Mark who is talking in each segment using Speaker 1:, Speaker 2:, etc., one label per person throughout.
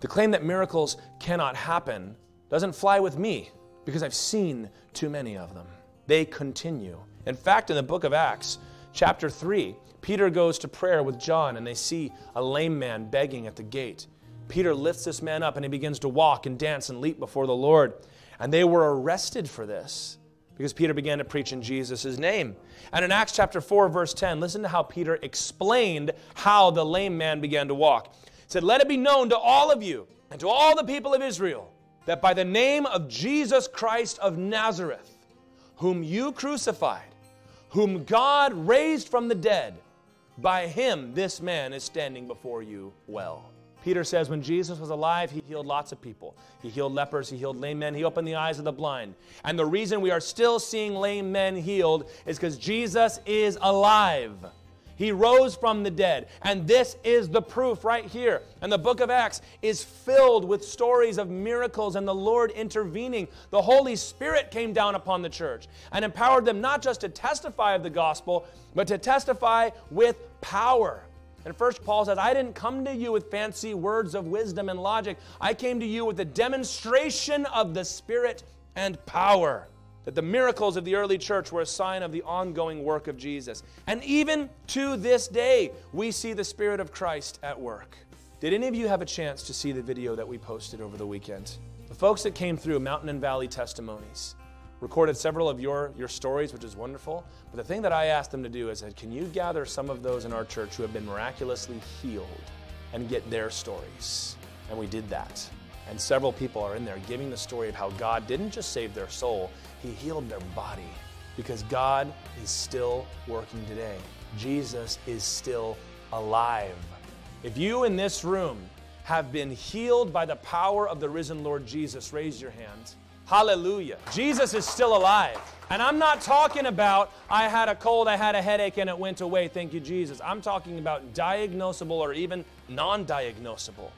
Speaker 1: The claim that miracles cannot happen doesn't fly with me because I've seen too many of them. They continue. In fact, in the book of Acts, chapter 3, Peter goes to prayer with John and they see a lame man begging at the gate. Peter lifts this man up and he begins to walk and dance and leap before the Lord. And they were arrested for this because Peter began to preach in Jesus' name. And in Acts chapter 4, verse 10, listen to how Peter explained how the lame man began to walk. Said, Let it be known to all of you and to all the people of Israel that by the name of Jesus Christ of Nazareth, whom you crucified, whom God raised from the dead, by him this man is standing before you well. Peter says when Jesus was alive, he healed lots of people. He healed lepers, he healed lame men, he opened the eyes of the blind. And the reason we are still seeing lame men healed is because Jesus is alive. He rose from the dead. And this is the proof right here. And the book of Acts is filled with stories of miracles and the Lord intervening. The Holy Spirit came down upon the church and empowered them not just to testify of the gospel, but to testify with power. And first Paul says, I didn't come to you with fancy words of wisdom and logic. I came to you with a demonstration of the Spirit and power. That the miracles of the early church were a sign of the ongoing work of Jesus. And even to this day, we see the Spirit of Christ at work. Did any of you have a chance to see the video that we posted over the weekend? The folks that came through Mountain and Valley Testimonies recorded several of your, your stories, which is wonderful. But the thing that I asked them to do is can you gather some of those in our church who have been miraculously healed and get their stories? And we did that. And several people are in there giving the story of how God didn't just save their soul, He healed their body. Because God is still working today. Jesus is still alive. If you in this room have been healed by the power of the risen Lord Jesus, raise your hand. Hallelujah. Jesus is still alive. And I'm not talking about I had a cold, I had a headache, and it went away. Thank you, Jesus. I'm talking about diagnosable or even non diagnosable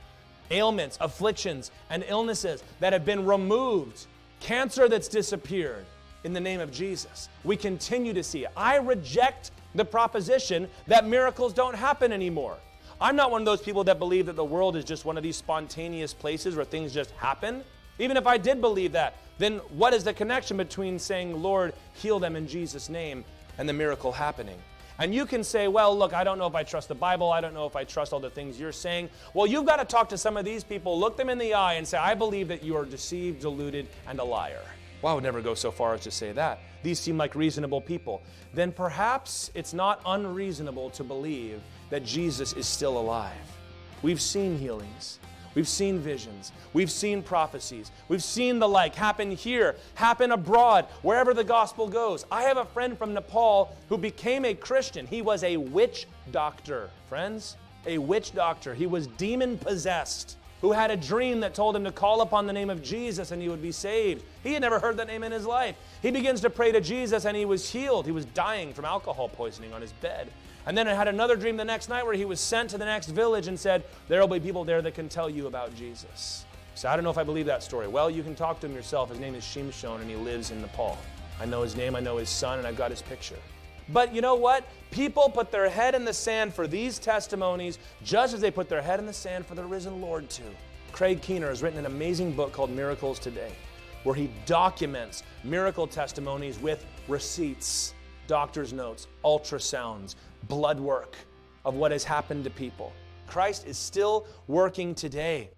Speaker 1: ailments, afflictions, and illnesses that have been removed, cancer that's disappeared in the name of Jesus. We continue to see it. I reject the proposition that miracles don't happen anymore. I'm not one of those people that believe that the world is just one of these spontaneous places where things just happen. Even if I did believe that, then what is the connection between saying, Lord, heal them in Jesus' name, and the miracle happening? And you can say, well, look, I don't know if I trust the Bible. I don't know if I trust all the things you're saying. Well, you've got to talk to some of these people, look them in the eye, and say, I believe that you are deceived, deluded, and a liar. Well, I would never go so far as to say that. These seem like reasonable people. Then perhaps it's not unreasonable to believe that Jesus is still alive. We've seen healings. We've seen visions. We've seen prophecies. We've seen the like happen here, happen abroad, wherever the gospel goes. I have a friend from Nepal who became a Christian. He was a witch doctor, friends. A witch doctor. He was demon possessed, who had a dream that told him to call upon the name of Jesus and he would be saved. He had never heard that name in his life. He begins to pray to Jesus and he was healed. He was dying from alcohol poisoning on his bed. And then I had another dream the next night where he was sent to the next village and said, There will be people there that can tell you about Jesus. So I don't know if I believe that story. Well, you can talk to him yourself. His name is Shimshon and he lives in Nepal. I know his name, I know his son, and I've got his picture. But you know what? People put their head in the sand for these testimonies just as they put their head in the sand for the risen Lord too. Craig Keener has written an amazing book called Miracles Today, where he documents miracle testimonies with receipts, doctor's notes, ultrasounds, blood work of what has happened to people. Christ is still working today.